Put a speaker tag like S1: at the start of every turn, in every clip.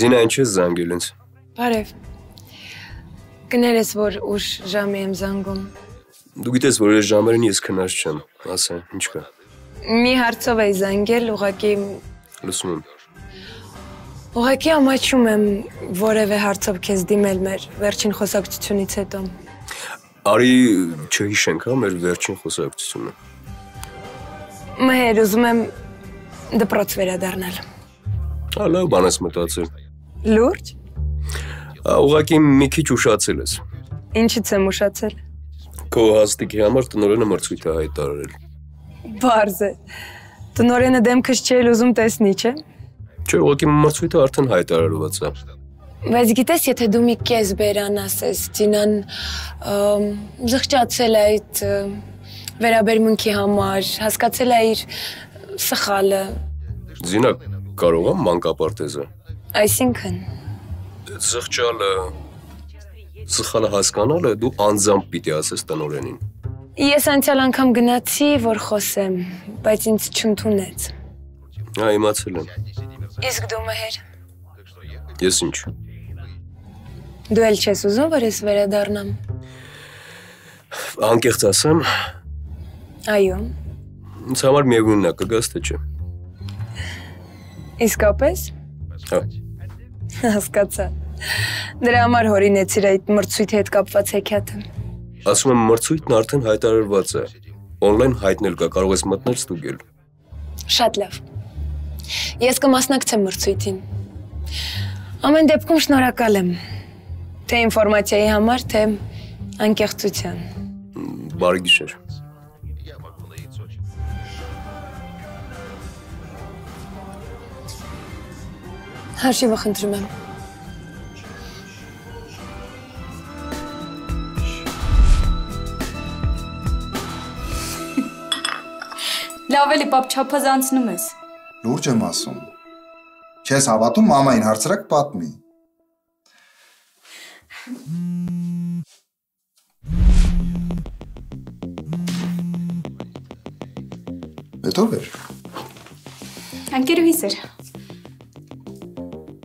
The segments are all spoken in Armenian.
S1: Զինա ինչ ես զանգել ինձ։
S2: Բարև։ Կներես, որ ուշ ժամի եմ զանգում։
S1: Դու գիտես, որ այս ժամերին ես քնած չեմ։ Ասա, ինչ կա։
S2: Մի հարցով էի զանգել, ուղղակի
S1: Լսում եմ։
S2: ուղղակի ամաչում եմ որևէ հարցով քեզ դիմել մեր վերջին խոսակցությունից հետո։
S1: Արի չհիշենք, հա, մեր վերջին խոսակցությունը։
S2: Մհեր, ուզում եմ դպրոց վերադառնալ։
S1: Հա, լավ բան ես մտածել։
S2: Լուրջ։
S1: Ուղղակի մի քիչ ուշացել ես։
S2: Ինչից եմ ուշացել։
S1: Քո հաստիկի համար տնորենը մրցույթ է հայտարարել։
S2: Բարձ է։ Տնորենը դեմքս չէր ուզում տեսնի, չէ՞։
S1: Չէ, ուղղակի մրցույթը արդեն հայտարարված է։
S2: Բայց գիտես, եթե դու մի կես բերան ասես, Ծինան ըմ, զղջացել է այդ վերաբերմունքի համար, հասկացել է իր սխալը,
S1: Զինա կարող եմ մանկապարտեզը։
S2: այսինքն
S1: Զղջալը սխալը հասկանալը դու անձամբ պիտի ասես տնորենին։
S2: Ես անցյալ անգամ գնացի, որ խոսեմ, բայց ինձ չընդունեց։
S1: Հա, իմացել եմ։
S2: Իսկ դու մհեր,
S1: Ես ինչ։
S2: դու էլ չես ուզում, որ ես վերադառնամ։
S1: Անկեղծ ասեմ,
S2: Այո։
S1: ինձ համար միևնույնն է, կգաս թե չէ։
S2: Իսկապես
S1: Հա։
S2: հասկացա։ Դրա համար հորինեցիր այդ մրցույթի հետ կապված հեքիաթը։
S1: Ասում եմ մրցույթն արդեն հայտարարված է։ Օնլայն հայտնել կա, կարող ես մտնել ստուգել։
S2: Շատ լավ։ Ես կմասնակցեմ մրցույթին։ Ամեն դեպքում շնորհակալ եմ։ Թե ինֆորմացիայի համար, թե անկեղծության։
S1: Բարի գիշեր։
S2: Հաշիվը խնդրում եմ։
S3: Լավ էլի պապ չափազանցնում ես։
S4: Լուրջ եմ ասում։ Չես հավատում մամային հարցրակ պատմի։ Հետո վեր։
S3: Անկերուհիս էր։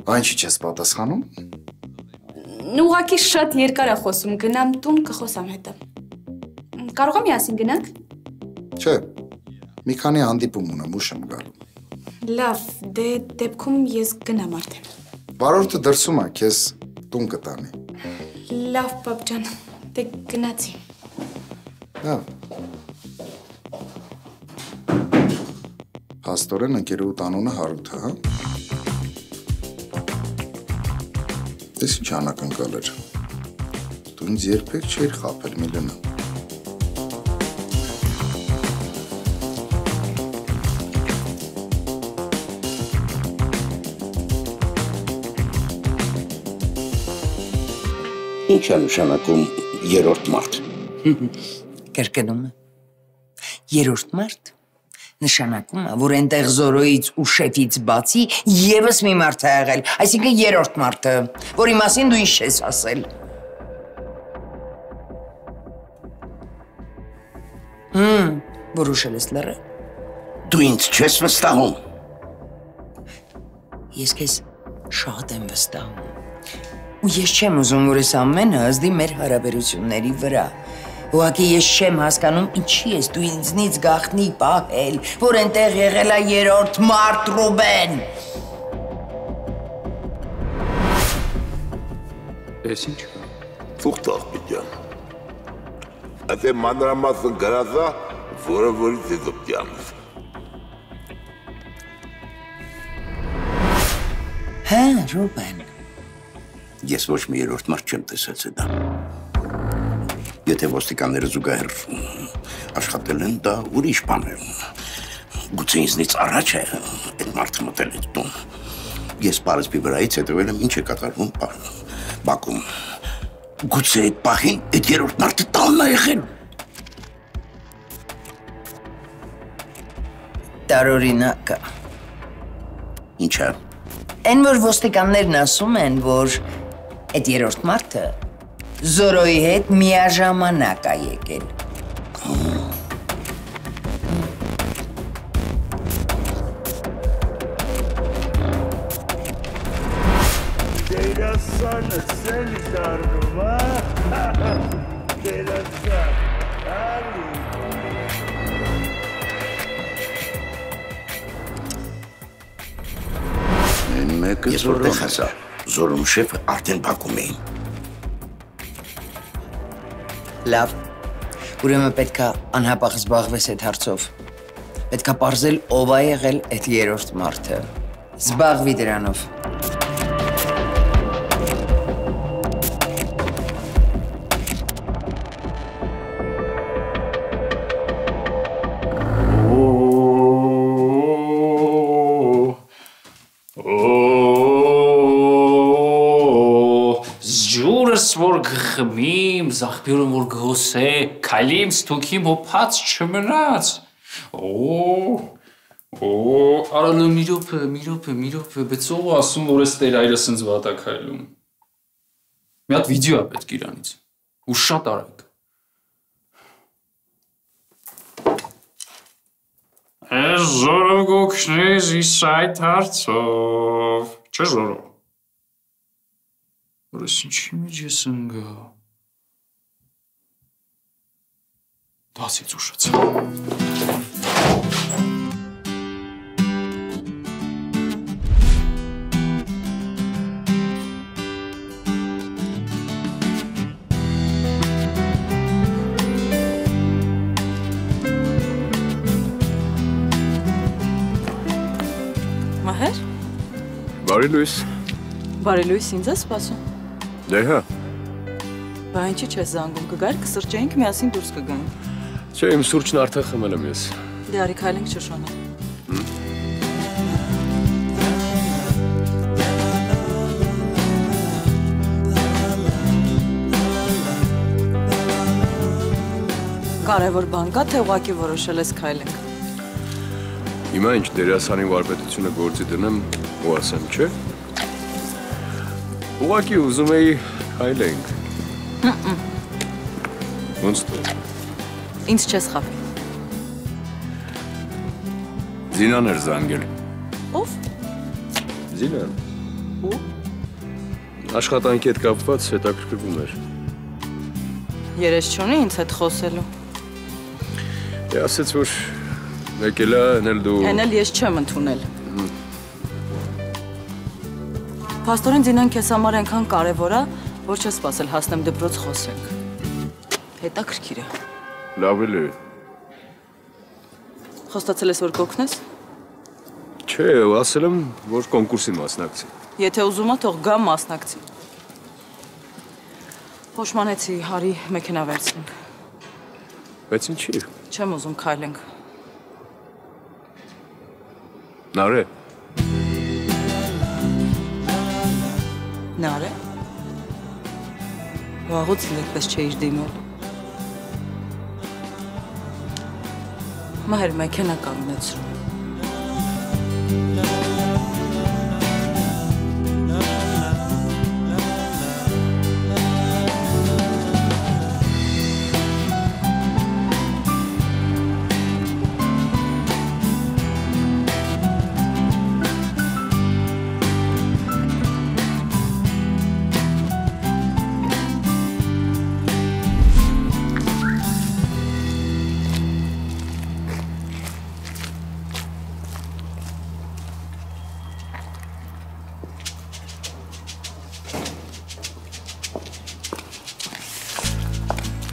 S4: Այն չի չես պատասխանում։
S3: Ուղղակի շատ երկար է խոսում, գնամ տուն կխոսամ հետը։ Կարող եմ միասին գնանք։
S4: Չէ։ Մի քանի հանդիպում ունեմ, ուշ եմ գալու։
S3: Լավ, դե դեպքում ես գնամ արդեն։
S4: Բարորդը դրսում է, քեզ տուն կտանի։
S3: Լավ, պապ ջան, դե գնացի։
S4: Հա։ Հաստորեն ընկերուհու տանունը Հարութ է, հա։ Դες ինչ անակնկալ էր։ Դու ինձ երբեք չէիր խապել, Միլենա։
S5: Ինչ է նշանակում երրորդ մարդ։
S6: Կրկնում եմ։ Երրորդ մարդ նշանակում է, որ այնտեղ Զորոյից ու շեֆից բացի եւս մի մարդ է եղել, այսինքն երրորդ մարդը, որի մասին դու ինչ ես ասել։ Հմ, որոշել ես լռը։
S5: Դու ինձ չես վստահում։
S6: Ես քեզ շատ եմ վստահում։ Ու ես չեմ ուզում, որ այս ամենը ազդի մեր հարաբերությունների վրա։ Ուղղակի ես չեմ հասկանում, ինչի ես դու ինձնից գախնի պահել, որ այնտեղ եղել է երրորդ մարդ Ռուբեն։
S1: Էս ինչ։
S7: Թուղթ աղբիջան։ Այդ է մանրամասն գրածա, որը որից է դոպտյանս։
S6: Հա, Ռուբեն։
S5: Ես ոչ մի երրորդ մարդ չեմ տեսած դա։ Եթե ոստիկանները զուգահեռ աշխատել են, դա ուրիշ բան է։ Գուցե ինձնից առաջ է այդ մարդը մտել այդ տուն։ Ես պարզպի վրայից հետևել եմ ինչ է կատարվում Բաքում։ Գուցե այդ պահին այդ երրորդ մարդը տանն է եղել։
S6: Տարօրինակ է։
S5: Ինչա։
S6: Այն որ ոստիկաններն ասում են, որ այդ երրորդ մարդը Զորոյի հետ միաժամանակ է եկել։
S8: դերասանը սել դառնում, հա։ Դերասան, արի։
S9: Այն մեկը
S5: Ես որտեղ հասա։ Զորում շեֆը արդեն բակում էին։
S6: Լավ։ Ուրեմն պետքա անհապաղ զբաղվես այդ հարցով։ Պետքա ողրել ով է եղել այդ երրորդ մարդը։ Զբաղվի դրանով։
S10: գխմիմ, զախբյուրը որ գոսե, քալիմ ստուքիմ հոփած չմնաց։ Օ Օ, արալը մի րոպե, մի րոպե, մի րոպե, բայց ով ասում որ էս տեր այրը սենց վատա քայլում։ Մի հատ վիդեո է պետք իրանից։ Ու շատ արագ։ Ես զորով գոքնես իս այդ հարցով։ Չէ զորով։ Որս ինչի մեջ ես ընգա։ Դասից ուշացա։
S11: Մահեր,
S1: Բարի լույս։
S11: բարի լույս ինձ է սպասում։
S1: Դե հա,
S11: Բա ինչի չես զանգում, կգար կսրճեինք միասին դուրս կգանք։
S1: չէ իմ սուրճն արդեն խմել եմ ես։
S11: Դե արի քայլենք Շոշոնը։ Կարևոր բան կա, թե ուղակի որոշել ես քայլենք։
S1: Հիմա ինչ դերասանի վարպետությունը գործի դնեմ ու ասեմ, չէ։ Ուղղակի ուզում էի հայլենք։ Ոնց դու։
S11: Ինչ չես խավի։
S1: Զինան էր զանգել։
S11: Ով։
S1: Զինան։
S11: Ո՞վ։
S1: Աշխատանքի հետ կապված հետաքրքրվում էր։
S11: Երես չունի ինձ հետ խոսելու։
S1: Է ասեց, որ եկել է, հնել դու։
S11: Հնել ես չեմ ընդունել։ Պաստորեն Զինան քեզ համար այնքան կարևոր է, որ չես սпасել հասնեմ դպրոց խոսենք։ Հետաքրքիր է։
S1: Հետաքրքիր է էլ է։
S11: Խոստացել ես որ կօգնես։
S1: Չէ, ասել եմ, որ կոնկուրսի մասնակցի։
S11: Եթե ուզում ես, թող գամ մասնակցի։ Փոշմանեցի, հարի մեքենա վերցնենք։
S1: Բայց ինչի։
S11: Չեմ ուզում քայլենք։
S1: Նարե,
S11: Նարե։ Վաղուց այդպես չէիր դիմել։ Մահեր մեքենա կանգնեցրու։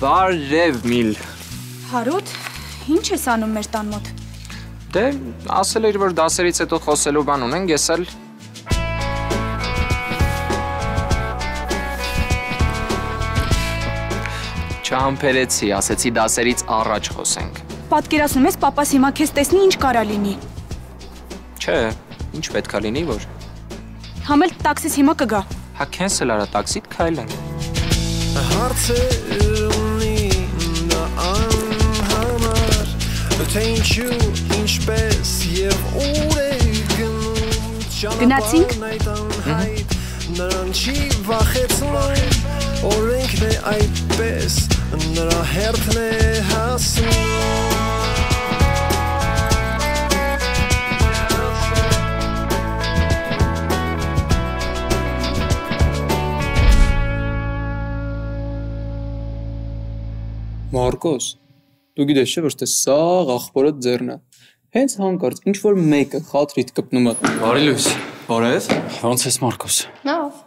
S12: Բարև միլ։
S3: Հարութ, ի՞նչ ես անում մեր տան մոտ։
S12: Դե ասել էր որ դասերից հետո խոսելու բան ունենք, ես էլ Չհամբերեցի, ասեցի դասերից առաջ խոսենք։
S3: Պատկերացնում ես, papas հիմա քեզ տեսնի ինչ կարա լինի։
S12: Չէ, ինչ պետքա լինի որ։
S3: Համել տաքսիս հիմա կգա։
S12: Հա քենսել արա տաքսիդ քայլենք։
S13: Հարցեր Թե ինչու, ինչպես եւ ուր է գնում
S3: Գնացինք
S13: Նրան չի վախեցնում Օրենքն է այդպես Նրա հերթն է հասնում
S14: Մարկոս դու գիտես չէ՞ որ թե սա աղբորը ձեռնա։ Հենց հանկարծ ինչ որ մեկը խաթրիդ կպնում է։
S10: Բարի լույս։
S14: Բարև։
S10: Ոնց ես Մարկոս։
S15: Լավ։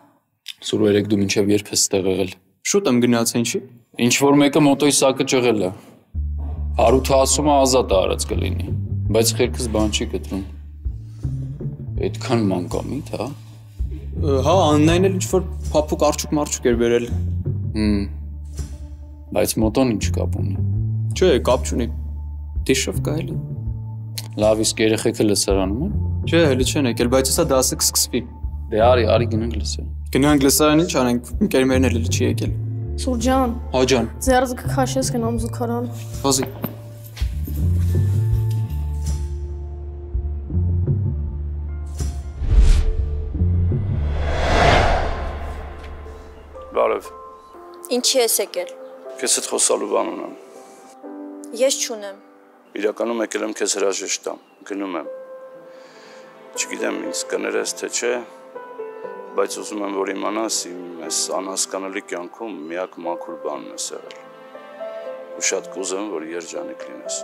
S10: Սուրո երեք դու մինչև երբ ես ստեղ եղել։
S14: Շուտ եմ գնացել ինչի։
S10: Ինչ որ մեկը մոտոյի սակը ճղել է։ Հարութը ասում է ազատ արած կլինի, բայց խերքս բան չի գտնում։ Այդքան մանկամիտ, հա։
S14: Հա, Աննային էլ ինչ որ փափուկ արջուկ մարջուկ էր վերել։
S10: Հմ։ Բայց մոտոն ինչ կապ ունի։
S14: Չէ, կապ չունի։ Դիշով կարելի։
S10: Լավ, իսկ երեխեքը լսարանում են։
S14: Չէ, հələ չեն եկել, բայց հեսա դասը կսկսվի։
S10: Դե արի, արի գնանք լսել։
S14: Գնանք լսարան ինչ անենք, ընկերներն էլ չի եկել։
S15: Սուրջան,
S14: Հա ջան,
S15: ձեռս կքաշես գնամ զուգարան։
S14: վազի։
S16: Բարև։
S17: Ինչի ես եկել։
S16: Քեզ հետ խոսալու բան ունեմ։
S17: Ես չունեմ։
S16: Իրականում եկել եմ քեզ հրաժեշտ տամ։ Գնում եմ։ Չգիտեմ ինձ կներես թե չէ, բայց ուզում եմ որ իմանաս իմ այս անհասկանալի կյանքում միակ մաքուր բանն է եղել։ Ու շատ կուզեմ որ երջանիկ լինես։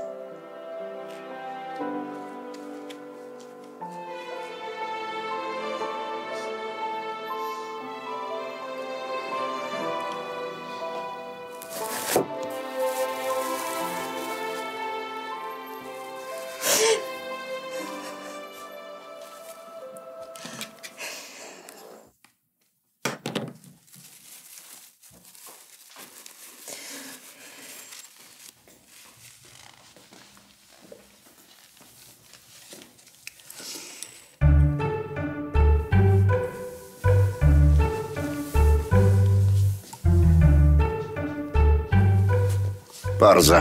S5: Պարզա։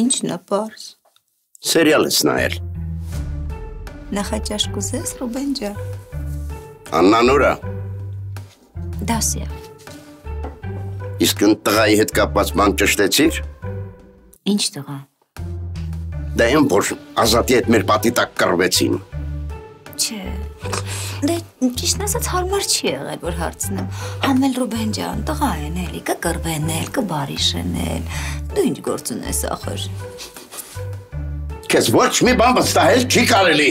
S18: Ինչն է པարզ։
S5: Սերիալ ես նայել։
S18: Նախաճաշ կուզես, Ռուբեն ջան։
S5: Աննանուրա,
S18: Դասիա։
S5: իսկ ընդ տղայի հետ կապված բան ճշտեցիր։
S18: Ինչ տղա։
S5: Դա այն որ ազատի հետ մեր պատի տակ կռվեցին։
S18: Չէ։ Դե ճիշտ ասած հարմար չի եղել որ հարցնեմ։ Համել Ռուբեն ջան, տղա են էլի, կկռվեն էլ, կբարիշեն էլ։ Դու ինչ գործ ունես ախր։
S5: Քեզ ոչ մի բան վստահել չի կարելի։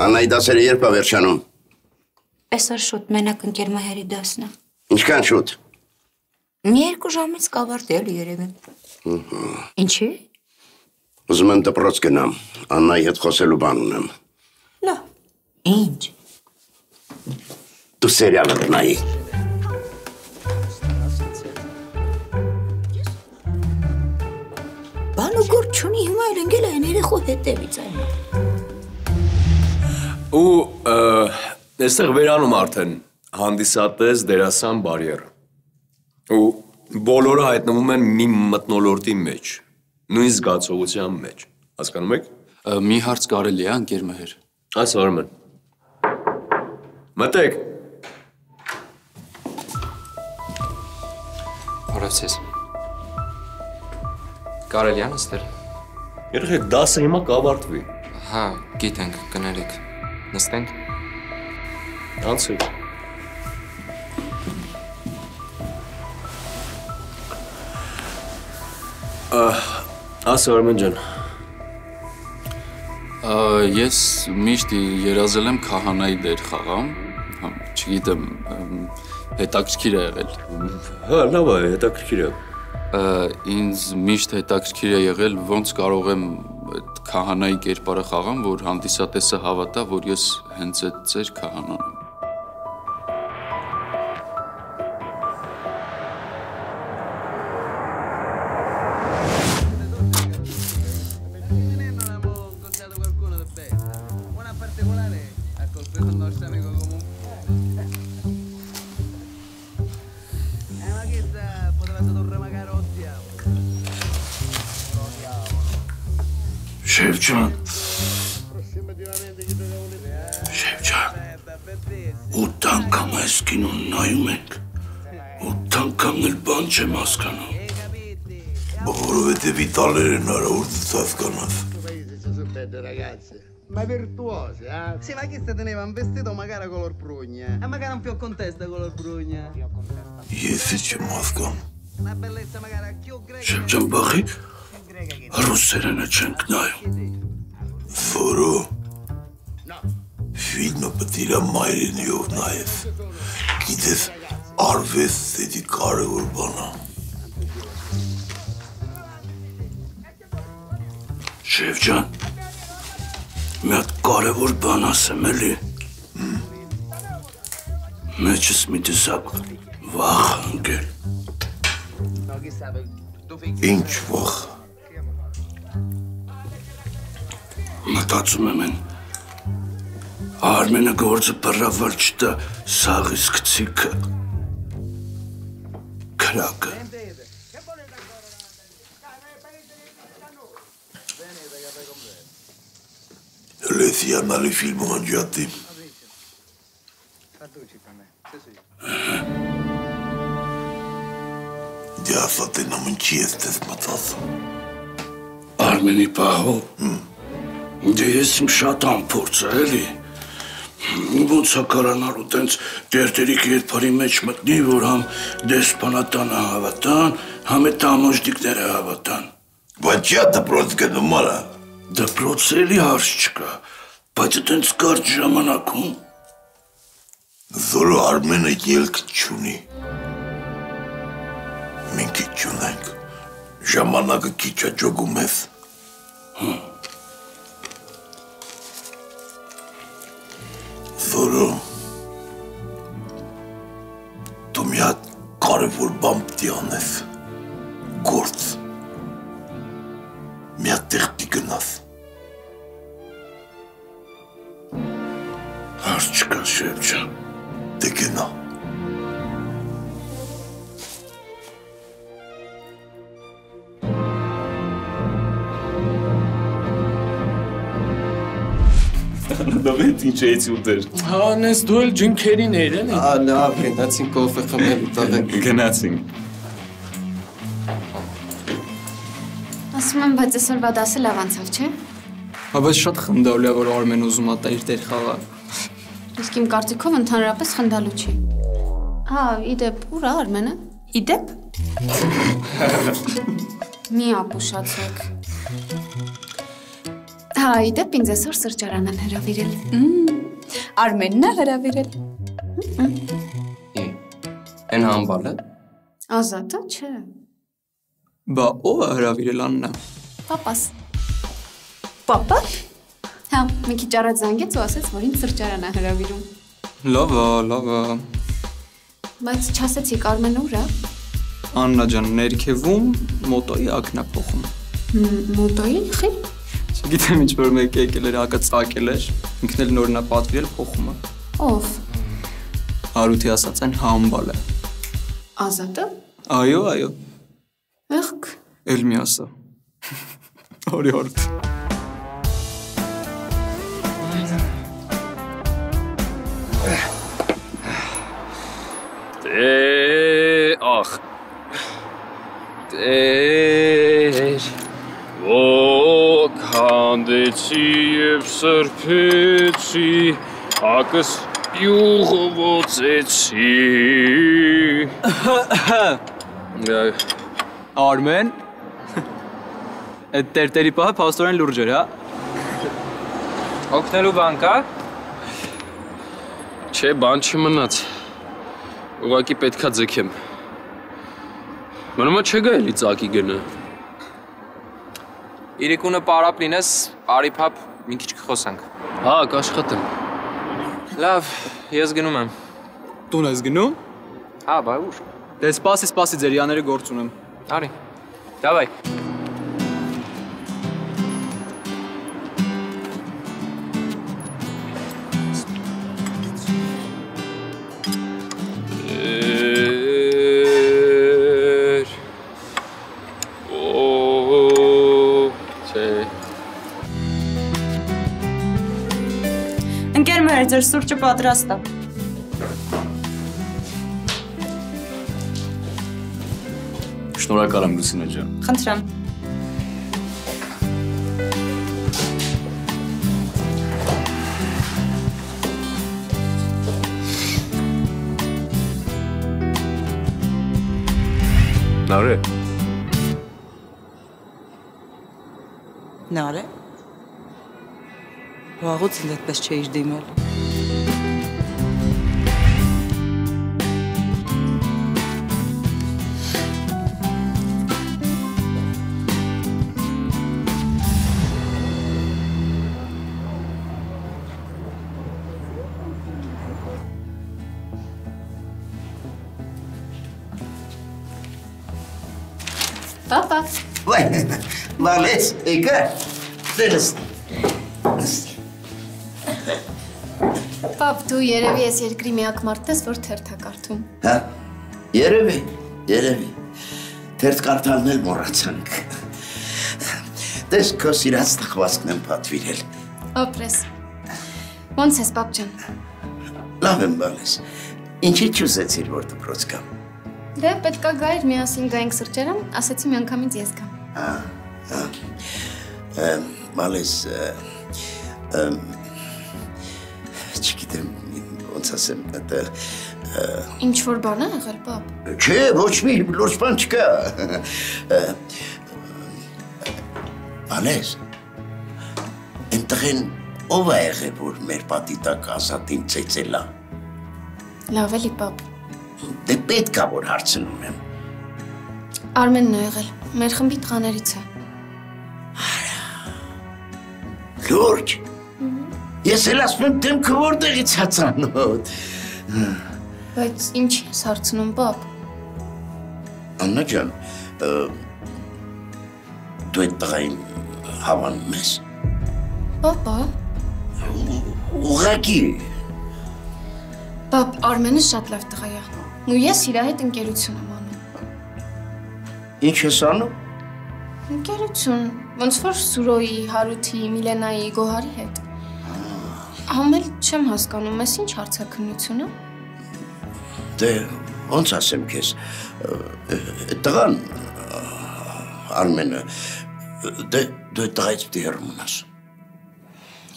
S5: Աննայի դասերը երբ է վերջանում։
S18: Այսօր շուտ մենակ ընկեր մահերի դասն է։
S5: Ինչքան շուտ։
S18: Մի երկու ժամից կավարտի էլի երևի։ Ինչի։
S5: Ուզում եմ դպրոց գնամ։ Աննայի հետ խոսելու բան ունեմ։
S18: Լավ։ Ինչ։
S5: Դու սերիալը նայի։
S18: Բան ու գործ չունի հիմա էլ ընկել է այն երեխու հետևից այն։
S1: Ու այստեղ վերանում արդեն հանդիսատես դերասան բարիեր։ Ու բոլորը հայտնվում են մի մտնոլորտի մեջ, նույն զգացողության մեջ։ Հասկանում եք։
S10: Մի հարց կարելի է անկեր մհեր։
S1: Այս Արմեն։ Մտեք։
S12: Բարևձեզ։ Կարելի է նստել։
S1: Երեք դասը հիմա կավարտվի։
S12: Հա, գիտենք, կներեք։ Նստենք։
S1: Անցեք։ ասա Արմեն ջան։
S10: Ես միշտ երազել եմ քահանայի դեր խաղամ, հա, չգիտեմ, հետաքրքիր է եղել։
S1: Հա, լավ է, հետաքրքիր է։
S10: Ինձ միշտ հետաքրքիր է եղել ոնց կարող եմ այդ քահանայի կերպարը խաղամ, որ հանդիսատեսը հավատա, որ ես հենց այդ ծեր քահանան եմ։
S7: Şevcan. Şevcan. Utankamı eskinun nayumek. Utankam nel bançe maskano. Ma volete evitare una urta afganaf? ragazzi.
S19: Ma virtuose, eh? Sì, ma chi se teneva un vestito magari color prugna? E magari un più contesta color prugna.
S7: Io contesta. Io faccio Una bellezza magari più greca. C'è un barricco? Ռուսերենը չենք նայում։ Որո ֆիլմը պետք է մայրենիով նայես։ Գիտես, արվեստը դի կարևոր բան է։ Շեֆ ջան, մի հատ կարևոր բան ասեմ էլի։ Մեջս մի տեսակ վախ ընկել։
S4: Ինչ վախ։
S7: Մտածում եմ են Արմենը գործը բռավալ չտա սաղիս կցիքը քրակը
S4: Լեսիանալի ֆիլմ անջատի։ Դե ասա թե նամն չի ես տես մծած։
S7: Արմենի պահո Դե ես իմ շատ ամփորձ է էլի Ոնց է կարանալու տենց դերտերիկ երբարի մեջ մտնի, որ համ դեսպանատանը հավատան, համ է տամոժդիկները հավատան։
S4: Բայց չի դպրոց գնում արա։
S7: Դպրոց էլի հարց չկա, բայց տենց կարճ ժամանակում
S4: Զորո Արմենը ելք չունի։ Մենք չունենք։ Ժամանակը քիչ է ճոգում ես։ Զորո է անես։ Գործ։ Մի հատ տեղ պիտի գնաս։
S7: հարց չկա շեփ ջան։
S4: Դե գնա։
S1: Դավետ ինչ էի ուտեր։
S14: Հանես դու էլ ջինքերին երեն։
S20: Ա լավ, գնացին կոֆե խմելու տղեկ։
S1: Գնացինք։
S21: Ասում եմ, բայց այսօրվա դասը լավ անցավ, չէ՞։
S14: Հա բայց շատ խնդալու է որ Արմեն ուզում ա իր տեր խաղա։
S21: Իսկ իմ կարծիքով ընդհանրապես խնդալու չի։ Հա, իդեպ, ուր է Արմենը։ Իդեպ։ Մի ապուշացեք։ Հա, իդեպ ինձ այսօր սրճարան են հրավիրել։
S3: Արմենն է հրավիրել։
S20: Են համբալը։
S21: Ազատը, չէ։
S14: Բա ով է հրավիրել Աննա։
S21: Պապաս։ Պապա։ Հա, մի քիչ առաջ զանգեց ու ասաց, որ ինձ սրճարան է հրավիրում։
S14: Լավ է, լավ է։
S21: Բայց չասեցիք Արմենը ուր է։
S14: Աննա ջան, ներքևում մոտոյի ակնա փոխում։
S21: Մոտոյի խի։
S14: Չգիտեմ ինչ որ մեկ եկել էր ակը ծակել էր, ինքն էլ նորն է պատվիրել փոխումը։
S21: Ով։
S14: Հարութի ասած են համբալ է։
S21: Ազատը։
S14: Այո, այո։
S21: Եղք։
S14: Էլ մի ասա։ Օրի օրդ։
S10: Դե ախ Տեր ոգ հանդեցի եւ սրբեցի ակս յուղը ոցեցի
S14: Արմեն Այդ տերտերի պահը փաստորեն լուրջ էր, հա։
S12: Օգնելու բան կա։
S10: Չէ, բան չմնաց։ Ուղղակի պետքա ձգեմ։ Մնում է չգա էլի ծակի գնը։
S12: Իրիկունը պարապ լինես, արիփապ մի քիչ կխոսանք։
S10: Հա, կաշխատեմ։
S12: Լավ, ես գնում եմ։
S14: Տուն ես գնում։
S12: Հա, բայ ուր։
S14: Դե սպասի, սպասի ձեր յաները գործ ունեմ։
S12: Արի։
S10: Օ Չէ
S11: Ընկերներ, ձեր սուրճը պատրաստ է։
S1: Շնորհակալ Շնորհակալ եմ Լուսինե ջան։
S11: Խնդրեմ։
S1: Nare.
S11: Nare. Վաղուց ինձ այդպես չէիր դիմել։
S21: Պապա,
S5: Վայ, բալես, եկա։ Դերս։
S21: պապ, դու երևի ես երկրի միակ մարդն ես, որ թերթ է կարդում։
S5: Հա։ Երևի, երևի։ Թերթ կարդալն էլ մոռացանք։ Դες քո սիրած տխվածքն եմ պատվիրել։
S21: Ապրես։ Ոնց ես, պապ ջան։
S5: Լավ եմ բալես։ Ինչի չուզեցիր որ դպրոց կամ։
S21: Դե պետքա գայր միասին գայինք սրճարան, ասացի միանգամից ես գամ։
S5: Հա, հա։ Ամ, Բալես, ամ, չգիտեմ ոնց ասեմ, դա
S21: Ինչ որ բան է եղել, պապ։
S5: Չէ, ոչ մի լուրջ բան չկա։ Բալես, ընտղեն ով է եղել, որ մեր պատի տակ ազատին ծեծելա։
S21: Լավ էլի, պապ։
S5: Դե պետք է որ հարցնում եմ։
S21: Արմենն է եղել, մեր խմբի տղաներից է։
S5: Լուրջ։ Ես էլ ասում եմ դեմքը որտեղից հացանոտ։
S21: Բայց ինչ ես հարցնում, պապ։
S5: Աննա ջան, դու այդ տղային հավանում ես։
S21: Պապա,
S5: Ուղղակի
S21: պապ, Արմենը շատ լավ տղա է։ Ու ես իր հետ ընկերություն եմ անում։
S5: ինչ ես անում։
S21: Ընկերություն, ոնց որ Սուրոյի, Հարութի, Միլենայի, Գոհարի հետ։ Համել չեմ հասկանում, ես ինչ հարցակնություն է։
S5: Դե ոնց ասեմ քեզ, տղան Արմենը դե դու տղայից պիտի հեռու մնաս։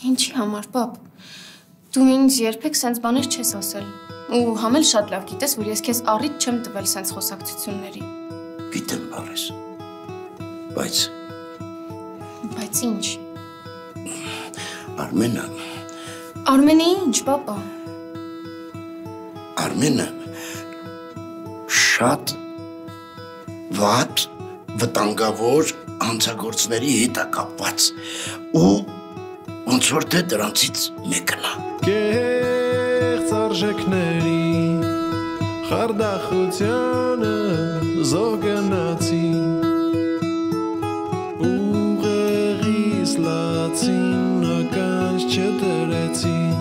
S21: Ինչի համար, պապ։ Դու ինձ երբեք սենց բաներ չես ասել։ Ու համել շատ լավ գիտես, որ ես քեզ առիթ չեմ տվել սենց խոսակցությունների։
S5: Գիտեմ բարես։ Բայց
S21: Բայց ինչ։
S5: Արմենը,
S21: Արմենի ինչ, պապա։
S5: Արմենը շատ վատ վտանգավոր հանցագործների հետ է կապված ու ոնց որ թե դրանցից մեկն է։
S13: Կեղծ արժեքների խարդախությանը զոգնացի ուղեղիս լացին ականջ չդրեցի